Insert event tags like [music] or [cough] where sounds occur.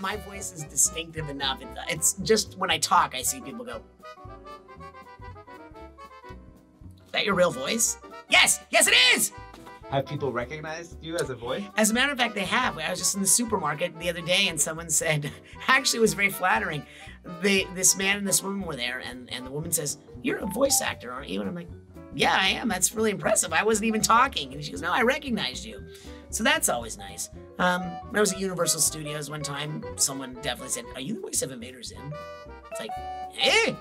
my voice is distinctive enough. It, it's just when I talk, I see people go. Is that your real voice? Yes, yes, it is. Have people recognized you as a voice? As a matter of fact, they have. I was just in the supermarket the other day, and someone [laughs] said, actually, it was very flattering. They, this man and this woman were there, and, and the woman says, "You're a voice actor, aren't you?" And I'm like, "Yeah, I am. That's really impressive. I wasn't even talking." And she goes, "No, I recognized you." So that's always nice. Um, when I was at Universal Studios one time, someone definitely said, "Are you the voice of Invader Zim?" It's like, hey,